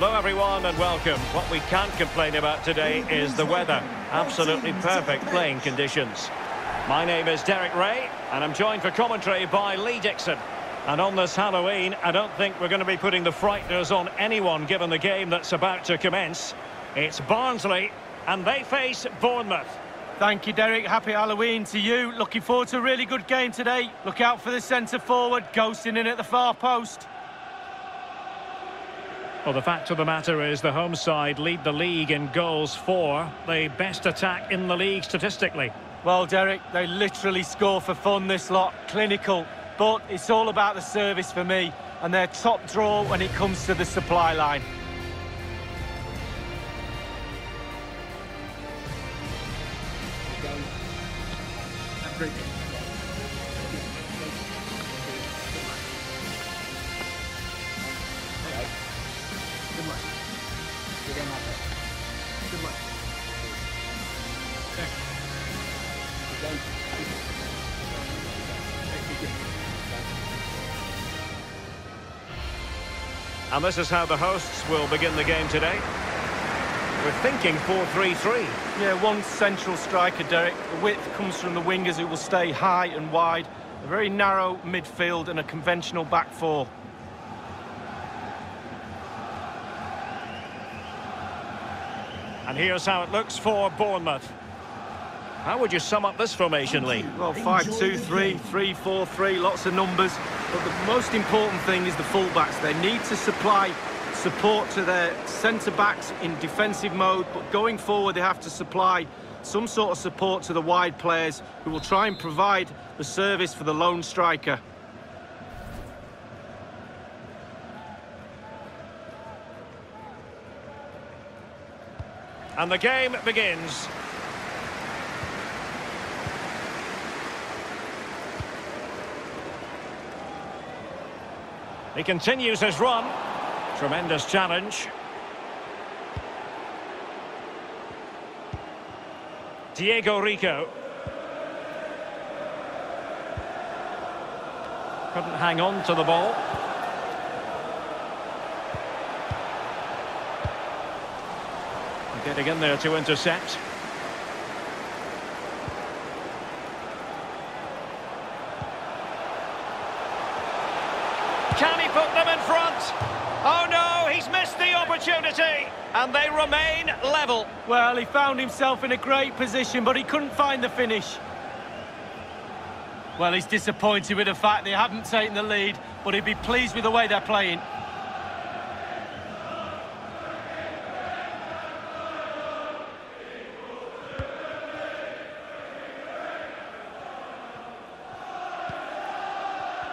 Hello everyone and welcome. What we can't complain about today is the weather. Absolutely perfect playing conditions. My name is Derek Ray and I'm joined for commentary by Lee Dixon. And on this Halloween, I don't think we're going to be putting the frighteners on anyone given the game that's about to commence. It's Barnsley and they face Bournemouth. Thank you, Derek. Happy Halloween to you. Looking forward to a really good game today. Look out for the centre forward, ghosting in at the far post. Well, the fact of the matter is the home side lead the league in goals for, the best attack in the league statistically. Well, Derek, they literally score for fun, this lot. Clinical. But it's all about the service for me. And they're top draw when it comes to the supply line. This is how the hosts will begin the game today. We're thinking 4-3-3. Yeah, one central striker, Derek. The width comes from the wingers who will stay high and wide. A very narrow midfield and a conventional back four. And here's how it looks for Bournemouth. How would you sum up this formation, Lee? Well, 5-2-3, 3-4-3, lots of numbers. But the most important thing is the fullbacks. They need to supply support to their centre-backs in defensive mode, but going forward they have to supply some sort of support to the wide players who will try and provide the service for the lone striker. And the game begins. He continues his run. Tremendous challenge. Diego Rico. Couldn't hang on to the ball. Getting in there to intercept. Can he put them in front? Oh no, he's missed the opportunity. And they remain level. Well, he found himself in a great position, but he couldn't find the finish. Well, he's disappointed with the fact they haven't taken the lead, but he'd be pleased with the way they're playing.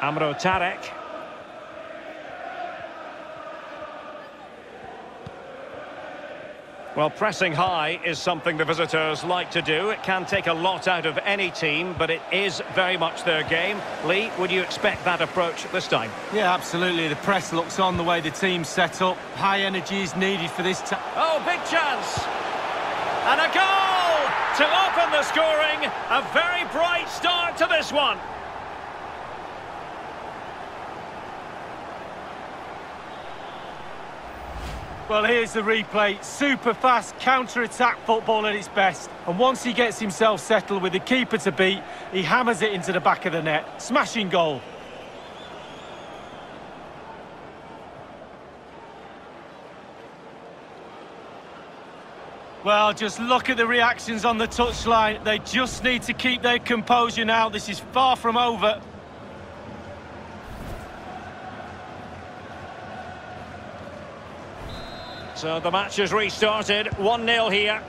Amro Tarek. Well, pressing high is something the visitors like to do. It can take a lot out of any team, but it is very much their game. Lee, would you expect that approach this time? Yeah, absolutely. The press looks on the way the team's set up. High energy is needed for this time. Oh, big chance! And a goal to open the scoring. A very bright start to this one. Well, here's the replay. Super fast counter-attack football at its best. And once he gets himself settled with the keeper to beat, he hammers it into the back of the net. Smashing goal. Well, just look at the reactions on the touchline. They just need to keep their composure now. This is far from over. So the match has restarted. 1-0 here.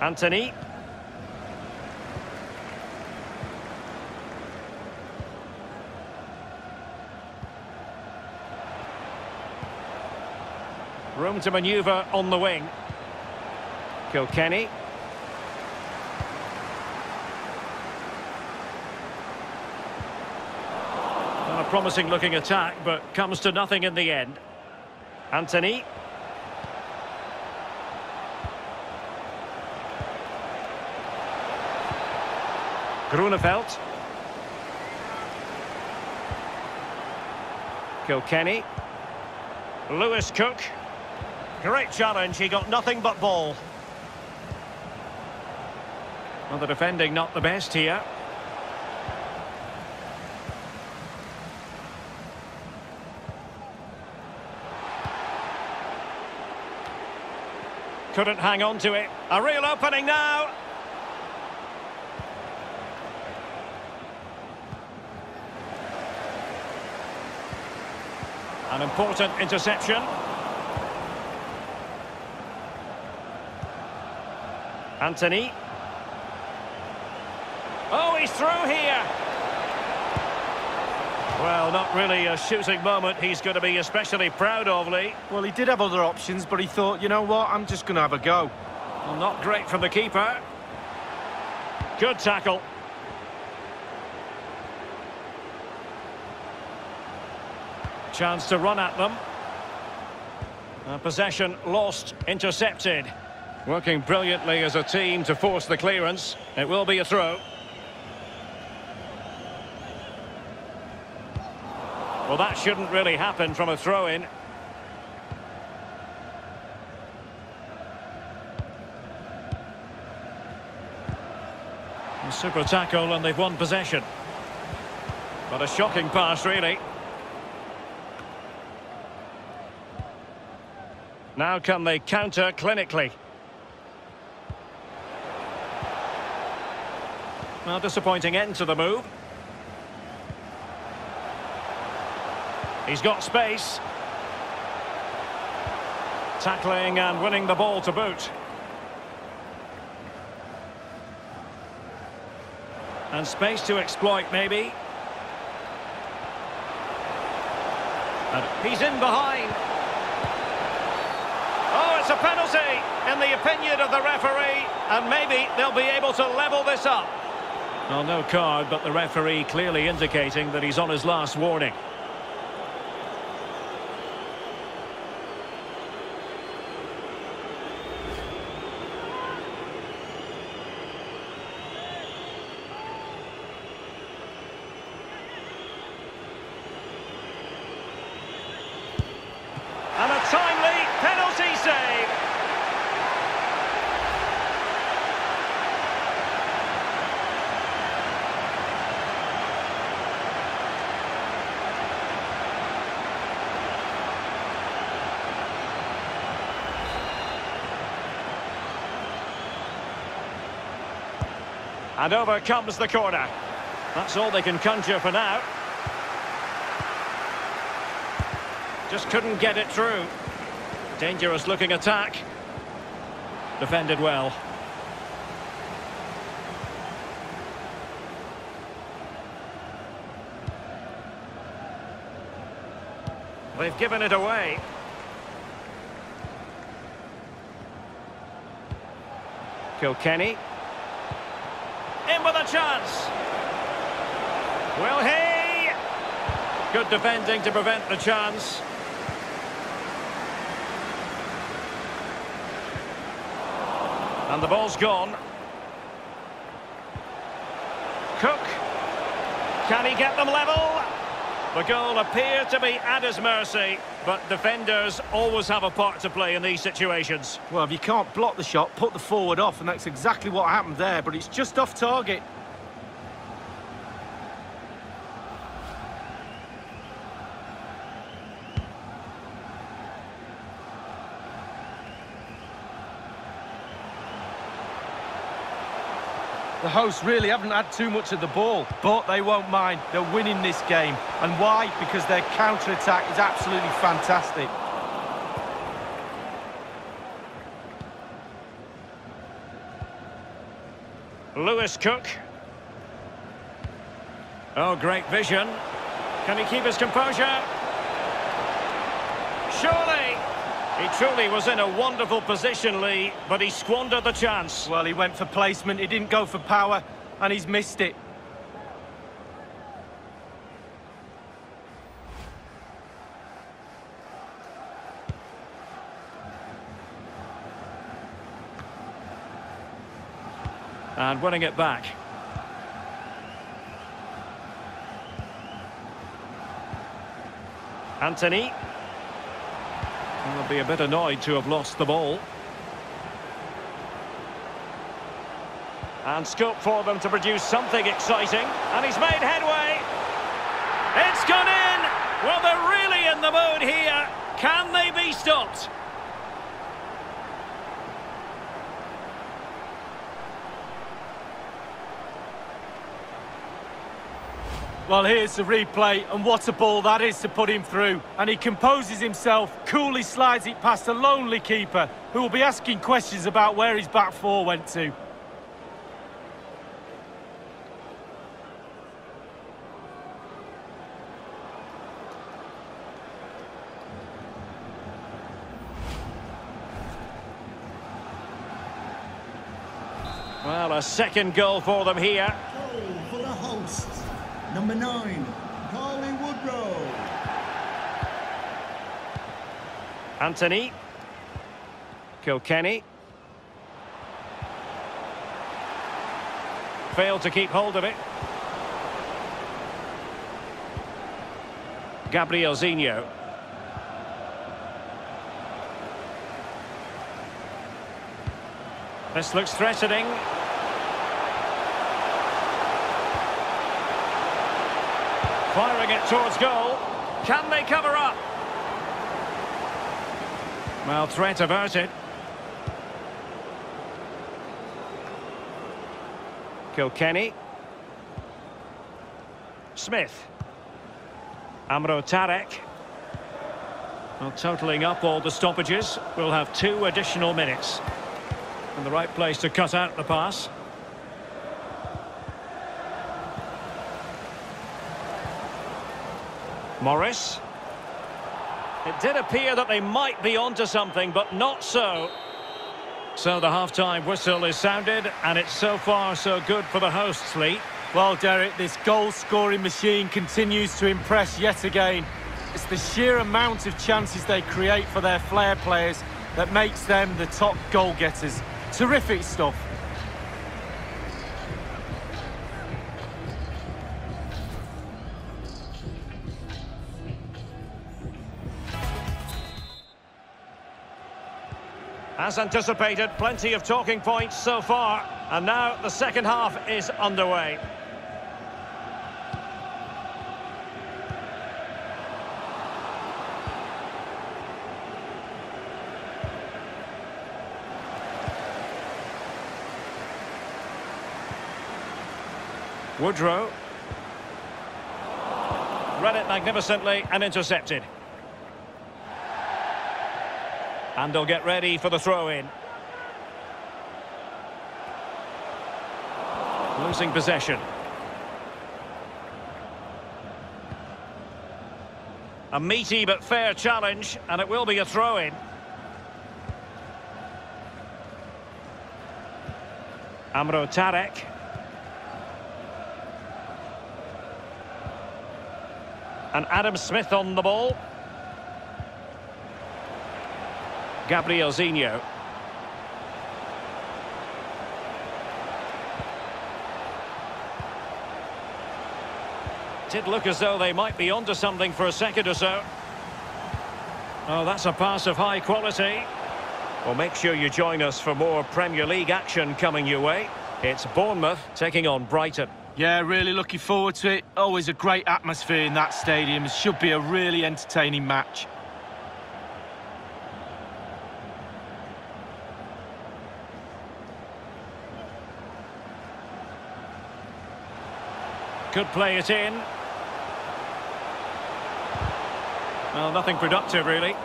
Anthony. Room to manoeuvre on the wing. Kilkenny. Promising looking attack, but comes to nothing in the end. Anthony. Grunewald. Kilkenny. Lewis Cook. Great challenge, he got nothing but ball. Well, the defending not the best here. Couldn't hang on to it. A real opening now. An important interception. Anthony. Oh, he's through here. Well, not really a shooting moment he's going to be especially proud of, Lee. Well, he did have other options, but he thought, you know what, I'm just going to have a go. Well, not great from the keeper. Good tackle. Chance to run at them. Uh, possession lost, intercepted. Working brilliantly as a team to force the clearance. It will be a throw. Well, that shouldn't really happen from a throw-in. Super tackle and they've won possession. But a shocking pass, really. Now can they counter clinically? Well, disappointing end to the move. He's got space. Tackling and winning the ball to boot. And space to exploit, maybe. And he's in behind. Oh, it's a penalty, in the opinion of the referee. And maybe they'll be able to level this up. Well, no card, but the referee clearly indicating that he's on his last warning. And a timely penalty save. And over comes the corner. That's all they can conjure for now. Just couldn't get it through. Dangerous looking attack. Defended well. They've given it away. Kilkenny. With a chance. Will he? Good defending to prevent the chance. And the ball's gone. Cook. Can he get them level? The goal appeared to be at his mercy, but defenders always have a part to play in these situations. Well, if you can't block the shot, put the forward off, and that's exactly what happened there, but it's just off target. The hosts really haven't had too much of the ball, but they won't mind. They're winning this game. And why? Because their counter-attack is absolutely fantastic. Lewis Cook. Oh, great vision. Can he keep his composure? Surely! He truly was in a wonderful position, Lee, but he squandered the chance. Well, he went for placement, he didn't go for power, and he's missed it. And winning it back. Anthony. Will be a bit annoyed to have lost the ball. And scope for them to produce something exciting. And he's made headway. It's gone in! Well, they're really in the mood here. Can they be stopped? Well, here's the replay, and what a ball that is to put him through. And he composes himself, coolly slides it past a lonely keeper, who will be asking questions about where his back four went to. Well, a second goal for them here. Goal for the hosts. Number nine, Cauley Woodrow. Anthony. Kilkenny. Failed to keep hold of it. Gabriel Zinho. This looks threatening. Firing it towards goal. Can they cover up? Well, threat averted. Kilkenny. Smith. Amro Tarek. Well, totalling up all the stoppages, we'll have two additional minutes. And the right place to cut out the pass. Morris. It did appear that they might be onto something, but not so. So the half-time whistle is sounded, and it's so far so good for the hosts, Lee. Well, Derek, this goal-scoring machine continues to impress yet again. It's the sheer amount of chances they create for their flair players that makes them the top goal-getters. Terrific stuff. As anticipated, plenty of talking points so far. And now the second half is underway. Woodrow. Read it magnificently and intercepted. And they'll get ready for the throw-in. Losing possession. A meaty but fair challenge, and it will be a throw-in. Amro Tarek. And Adam Smith on the ball. Gabriel Zinho. Did look as though they might be onto something for a second or so. Oh, that's a pass of high quality. Well, make sure you join us for more Premier League action coming your way. It's Bournemouth taking on Brighton. Yeah, really looking forward to it. Always a great atmosphere in that stadium. Should be a really entertaining match. Could play it in. Well, nothing productive, really.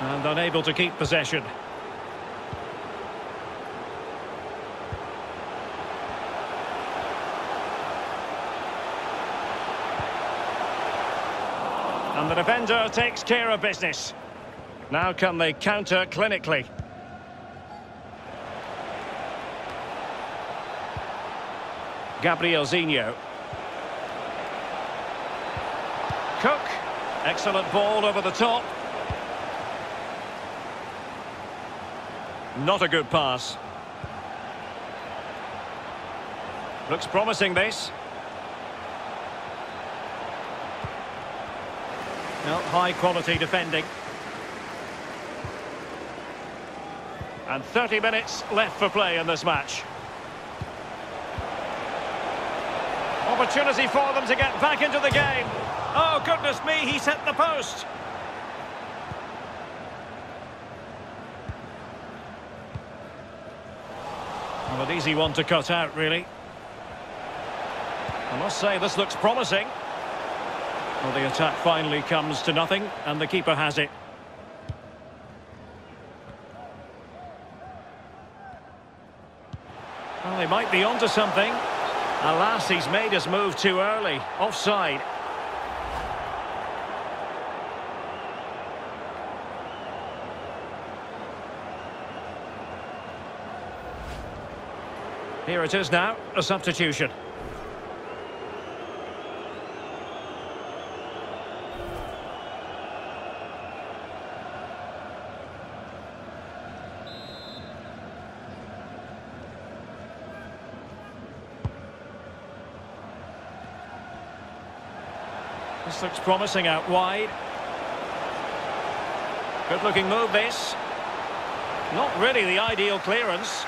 And unable to keep possession. And the defender takes care of business. Now can they counter clinically? Gabriel Zinho. Cook. Excellent ball over the top. Not a good pass. Looks promising, this. Well, high quality defending. And 30 minutes left for play in this match. Opportunity for them to get back into the game. Oh, goodness me, he's hit the post. Well, an easy one to cut out, really. I must say, this looks promising. Well, the attack finally comes to nothing, and the keeper has it. Well, they might be onto something. Alas, he's made his move too early. Offside. Here it is now, a substitution. Looks promising out wide. Good looking move this. Not really the ideal clearance.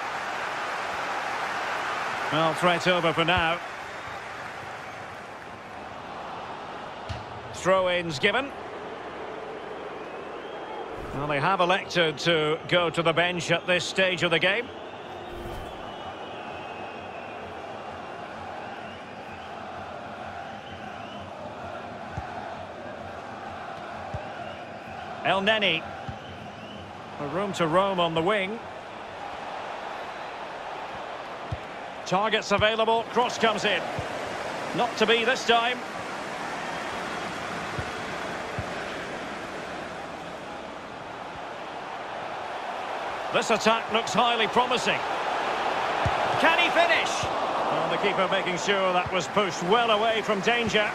Well, threat over for now. Throw-ins given. Well, they have elected to go to the bench at this stage of the game. Elneny. A room to roam on the wing. Targets available, cross comes in. Not to be this time. This attack looks highly promising. Can he finish? The keeper making sure that was pushed well away from danger.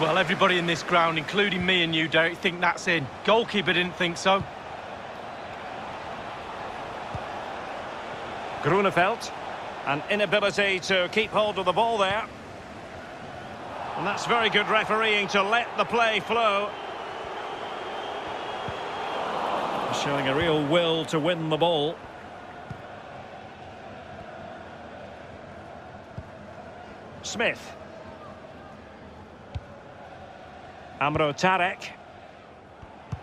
Well, everybody in this ground, including me and you, Derek, think that's in. Goalkeeper didn't think so. Grunewald. An inability to keep hold of the ball there. And that's very good refereeing to let the play flow. Showing a real will to win the ball. Smith. Amro Tarek.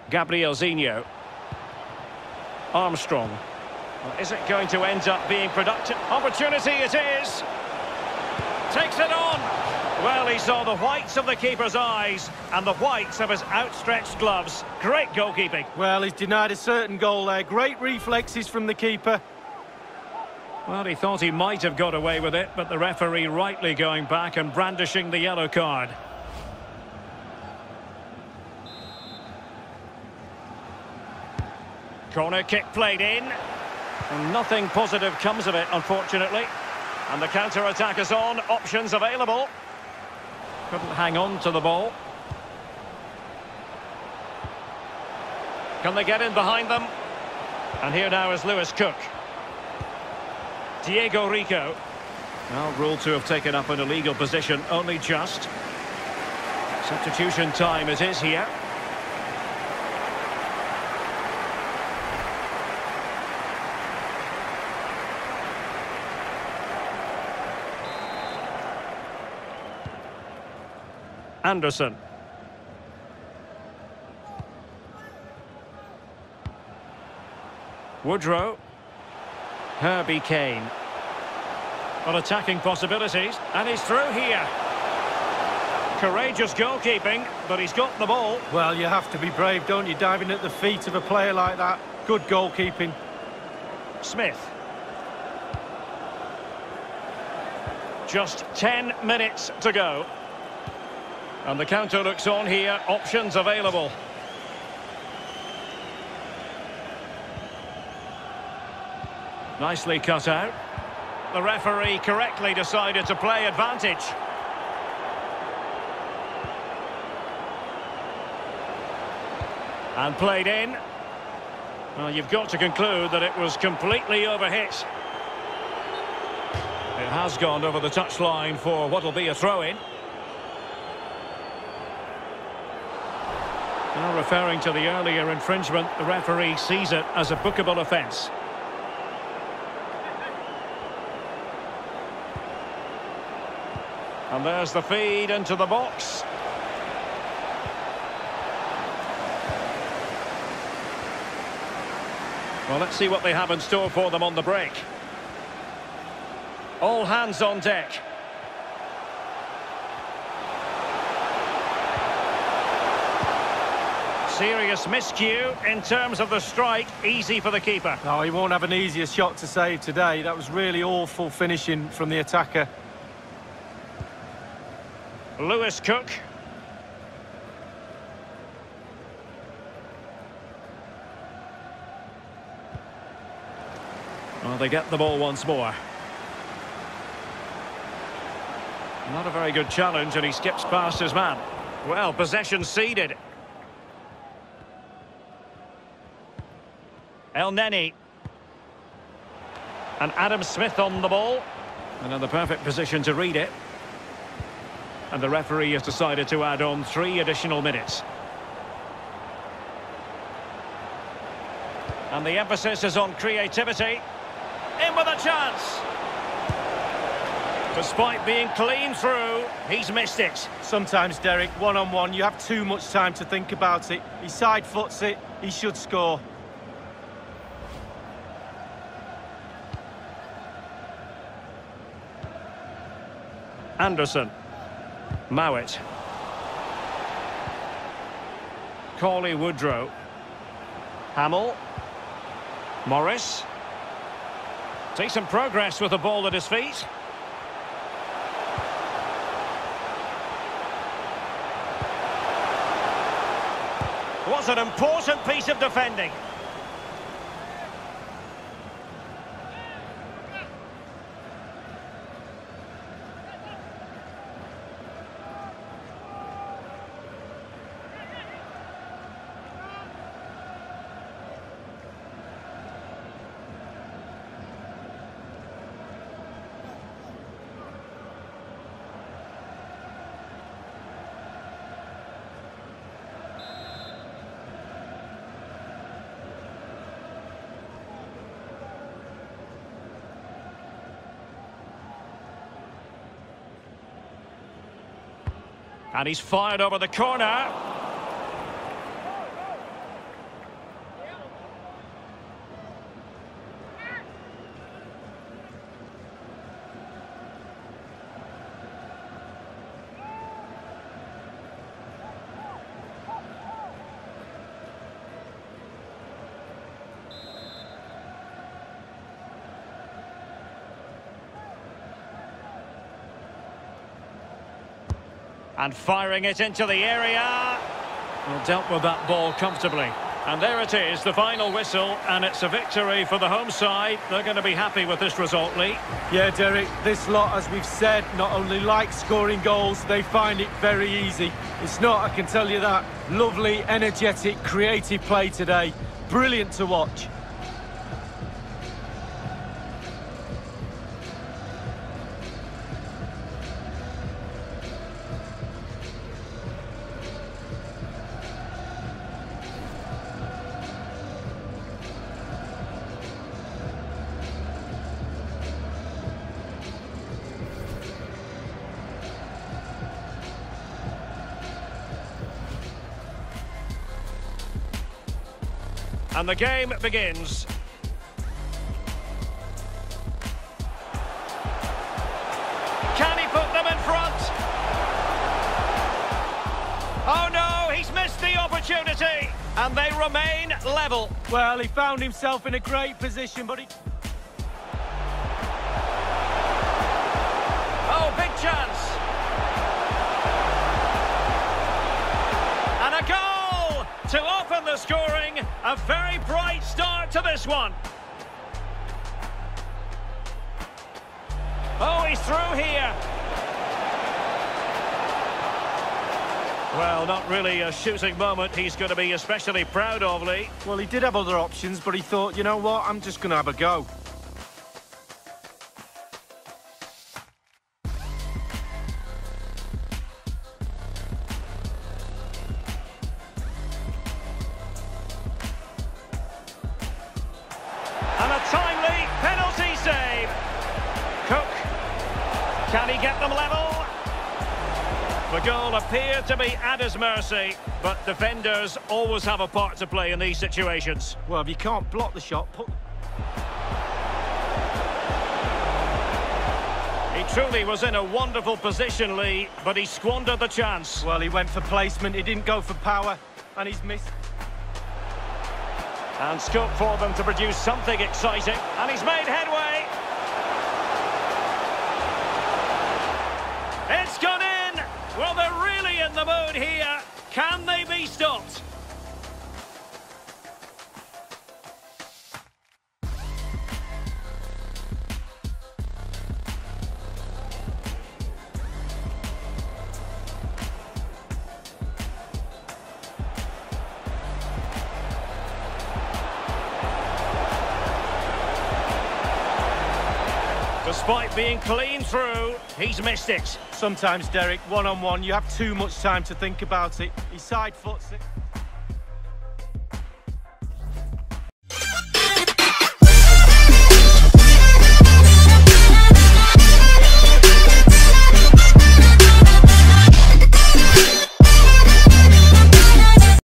Gabriel Zinho. Armstrong. Well, is it going to end up being productive? Opportunity it is. Takes it on. Well, he saw the whites of the keeper's eyes and the whites of his outstretched gloves. Great goalkeeping. Well, he's denied a certain goal there. Great reflexes from the keeper. Well, he thought he might have got away with it, but the referee rightly going back and brandishing the yellow card. Corner kick played in. And nothing positive comes of it, unfortunately. And the counter-attack is on, options available. Couldn't hang on to the ball. Can they get in behind them? And here now is Lewis Cook. Diego Rico. Well, ruled to have taken up an illegal position, only just. Substitution time it is here. Anderson. Woodrow. Herbie Kane. On attacking possibilities, and he's through here. Courageous goalkeeping, but he's got the ball. Well, you have to be brave, don't you, diving at the feet of a player like that. Good goalkeeping. Smith. Just 10 minutes to go. And the counter looks on here, options available. Nicely cut out. The referee correctly decided to play advantage. And played in. Well, you've got to conclude that it was completely overhit. It has gone over the touchline for what will be a throw-in. Now referring to the earlier infringement, the referee sees it as a bookable offence. And there's the feed into the box. Well, let's see what they have in store for them on the break. All hands on deck. Serious miscue in terms of the strike. Easy for the keeper. No, he won't have an easier shot to save today. That was really awful finishing from the attacker. Lewis Cook. Well, they get the ball once more. Not a very good challenge, and he skips past his man. Well, possession ceded. Elneny. And Adam Smith on the ball. And in the perfect position to read it. And the referee has decided to add on three additional minutes. And the emphasis is on creativity. In with a chance. Despite being clean through, he's missed it. Sometimes, Derek, one-on-one, -on -one, you have too much time to think about it. He side foots it, he should score. Anderson. Mowatt. Cauley Woodrow. Hamill. Morris. Decent progress with the ball at his feet. Was an important piece of defending. And he's fired over the corner. And firing it into the area. Well, dealt with that ball comfortably. And there it is, the final whistle, and it's a victory for the home side. They're going to be happy with this result, Lee. Yeah, Derek, this lot, as we've said, not only like scoring goals, they find it very easy. It's not, I can tell you that. Lovely, energetic, creative play today. Brilliant to watch. And the game begins. Can he put them in front? Oh no, he's missed the opportunity. And they remain level. Well, he found himself in a great position, but he... one. Oh, he's through here. Well, not really a shooting moment he's going to be especially proud of, Lee. Well, he did have other options, but he thought, you know what, I'm just going to have a go. His mercy, but defenders always have a part to play in these situations. Well, if you can't block the shot, put... He truly was in a wonderful position, Lee, but he squandered the chance. Well, he went for placement, he didn't go for power, and he's missed... And scope for them to produce something exciting, and he's made headway. The mood here. Can they be stopped? Despite being clean through, he's missed it. Sometimes, Derek, one-on-one, -on -one, you have too much time to think about it. He side foots it.